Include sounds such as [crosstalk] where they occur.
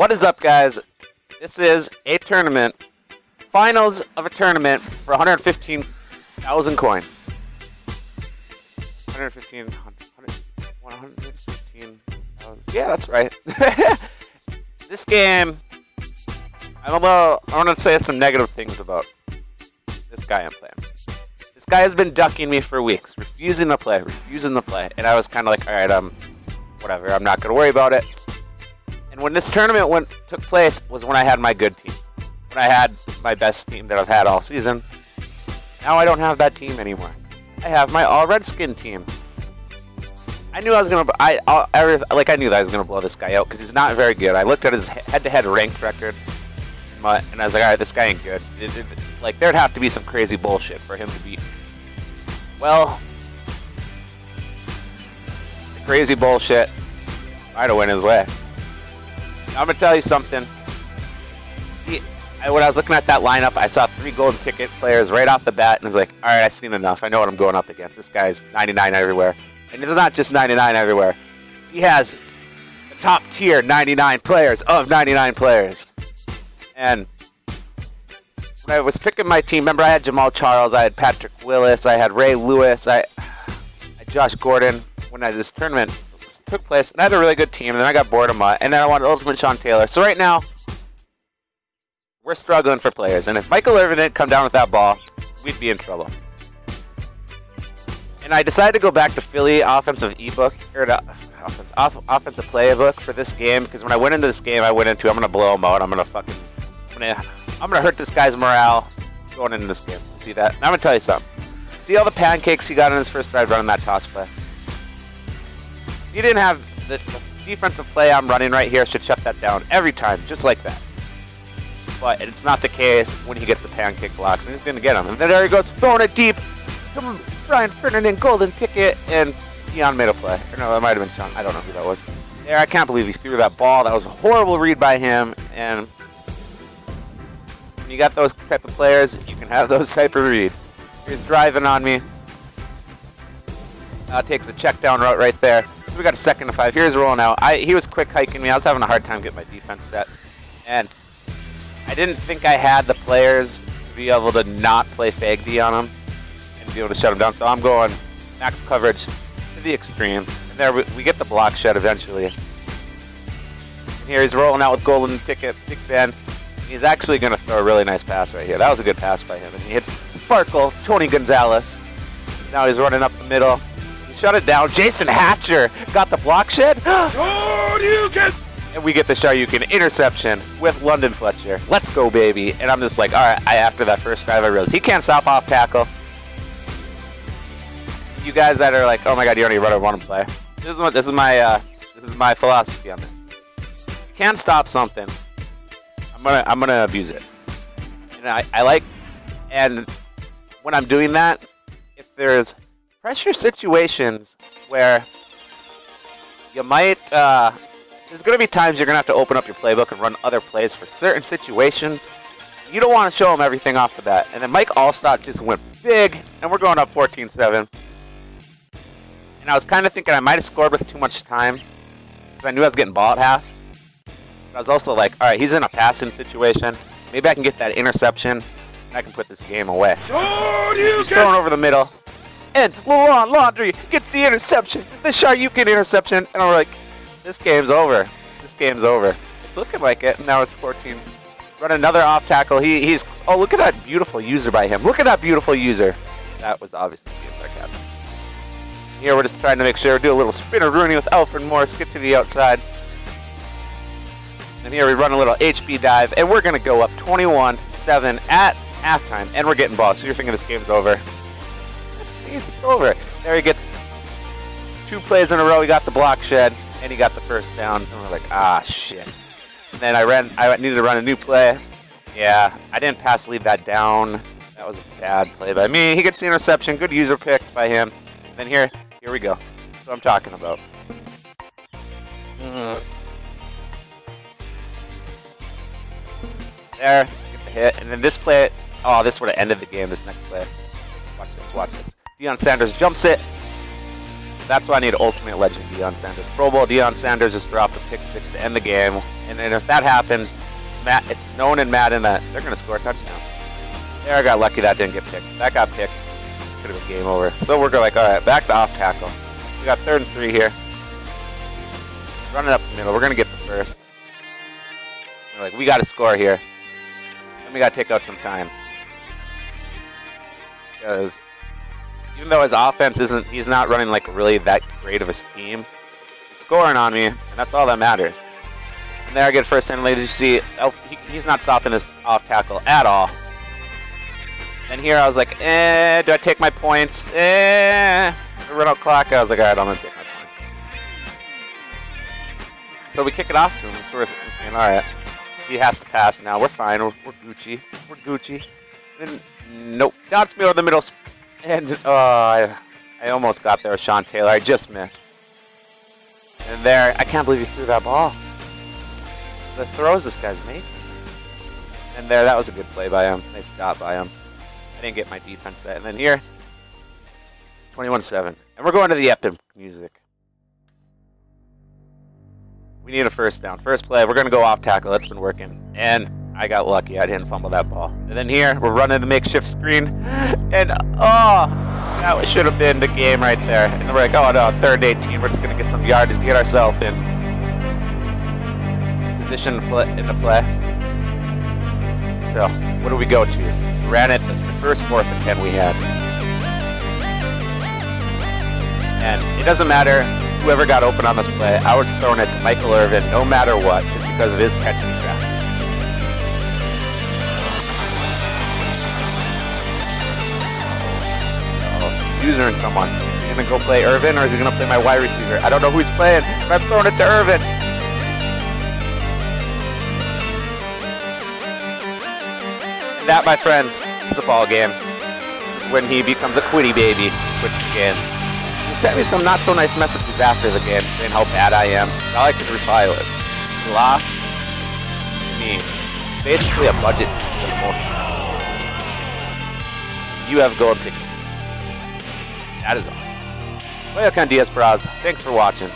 What is up, guys? This is a tournament, finals of a tournament for 115,000 coins. 115, 115,000. Yeah, that's right. [laughs] this game, I'm a I want to say some negative things about this guy I'm playing. This guy has been ducking me for weeks, refusing to play, refusing to play, and I was kind of like, all right, um, whatever, I'm not gonna worry about it. And when this tournament went took place was when I had my good team, when I had my best team that I've had all season. Now I don't have that team anymore. I have my all Redskin team. I knew I was gonna. I, I like I knew that I was gonna blow this guy out because he's not very good. I looked at his head-to-head ranked record, and I was like, all right, this guy ain't good. It, it, like there'd have to be some crazy bullshit for him to beat. Well, crazy bullshit. Try to win his way. I'm gonna tell you something. When I was looking at that lineup, I saw three golden ticket players right off the bat, and I was like, all right, I've seen enough. I know what I'm going up against. This guy's 99 everywhere, and it's not just 99 everywhere. He has the top tier 99 players of 99 players, and when I was picking my team, remember I had Jamaal Charles, I had Patrick Willis, I had Ray Lewis, I, [sighs] I Josh Gordon. When I, this tournament took place, and I had a really good team, and then I got bored of my, and then I wanted Ultimate Sean Taylor. So right now, we're struggling for players, and if Michael Irvin didn't come down with that ball, we'd be in trouble. And I decided to go back to Philly offensive ebook or to offensive, off, offensive playbook for this game because when I went into this game, I went into I'm gonna blow him out. I'm gonna fucking I'm gonna I'm gonna hurt this guy's morale going into this game. See that? Now I'm gonna tell you something. See all the pancakes he got in his first drive running that toss play. You didn't have the, defensive play I'm running right here should shut that down every time, just like that. But it's not the case when he gets the pancake blocks, and he's going to get him. And there he goes, throwing it deep. Come Brian Ferdinand, golden ticket, and Deion made a play. Or no, that might have been Sean. I don't know who that was. There, I can't believe he threw that ball. That was a horrible read by him. And when you got those type of players, you can have those [laughs] type of reads. He's driving on me. Uh, takes a check down route right there. So we got a second to five. Here's rolling out. I, he was quick hiking me. I was having a hard time getting my defense set. And I didn't think I had the players to be able to not play Fag D on him and be able to shut him down. So I'm going max coverage to the extreme. And there we, we get the block shut eventually. And here he's rolling out with Golden Ticket, Big Ben. He's actually going to throw a really nice pass right here. That was a good pass by him. And he hits Sparkle, Tony Gonzalez. Now he's running up the middle shut it down. Jason Hatcher got the block shed. [gasps] and we get the Shoryuken interception with London Fletcher. Let's go, baby. And I'm just like, all right, I, after that first drive, I realized he can't stop off tackle. You guys that are like, oh my god, you only run a one play. This is what this is my uh, this is my philosophy on this. You can't stop something. I'm gonna I'm gonna abuse it. And I, I like and when I'm doing that, if there's pressure situations where you might, uh, there's going to be times you're going to have to open up your playbook and run other plays for certain situations. You don't want to show them everything off the bat. And then Mike Alstott just went big, and we're going up 14-7. And I was kind of thinking I might have scored with too much time, because I knew I was getting ball at half. But I was also like, all right, he's in a passing situation. Maybe I can get that interception, and I can put this game away. Oh, He's throwing over the middle and LaRon Landry gets the interception, the Shoryuken interception, and I'm like, this game's over. This game's over. It's looking like it. Now it's 14. Run another off tackle. He, he's oh look at that beautiful user by him. Look at that beautiful user. That was obviously being sarcastic. Here we're just trying to make sure do a little spinner Rooney with Alfred Morris. Get to the outside. And here we run a little HB dive, and we're gonna go up 21-7 at halftime, and we're getting balls. So you're thinking this game's over it's over. There he gets two plays in a row. He got the block shed, and he got the first down. And we're like, ah, shit. And then I ran. I needed to run a new play. Yeah, I didn't pass lead that down. That was a bad play by me. He gets the interception. Good user pick by him. And then here, here we go. That's what I'm talking about. Mm. There, get the hit, and then this play. Oh, this would have ended the game. This next play. Watch this. Watch this. Deion Sanders jumps it. That's why I need Ultimate Legend Deion Sanders. Pro Bowl Deion Sanders just dropped a pick six to end the game. And then if that happens, Matt, it's known in Madden that they're going to score a touchdown. There, I got lucky that didn't get picked. That got picked. Could have been game over. So we're like, all right, back to off tackle. We got third and three here. Running up the middle. We're going to get the first. We're like, we got to score here. And we got to take out some time. Because even though his offense isn't, he's not running like really that great of a scheme. He's scoring on me, and that's all that matters. And there I get first and ladies, you see, oh, he, he's not stopping this off tackle at all. And here I was like, eh, do I take my points? Eh, run out clock. I was like, all right, I'm gonna take my points. So we kick it off to him. It's sort of thinking, all right, he has to pass now. We're fine. We're, we're Gucci. We're Gucci. Then, nope. Dots me over the middle. And, oh, I, I almost got there with Sean Taylor. I just missed. And there, I can't believe he threw that ball. The throws this guy's making. And there, that was a good play by him. Nice job by him. I didn't get my defense set. And then here, 21-7. And we're going to the epic music. We need a first down. First play, we're going to go off tackle. That's been working. And I got lucky. I didn't fumble that ball. And then here, we're running the makeshift screen. And, oh, that should have been the game right there. And we're like, oh, no, third 18. We're just going to get some yards to get ourselves in position in the play. So, what do we go to? We Ran it the first fourth and 10 we had. And it doesn't matter whoever got open on this play. I was throwing it to Michael Irvin no matter what, just because of his catching Oh, using someone. Is he gonna go play Irvin or is he gonna play my wide receiver? I don't know who he's playing, but I'm throwing it to Irvin. That, my friends, is the ball game. When he becomes a quitty baby, the game. He sent me some not so nice messages after the game saying how bad I am. All I could reply was, "You lost me basically a budget You have gold tickets. That is all. Welcome, Diaz Braz. Thanks for watching.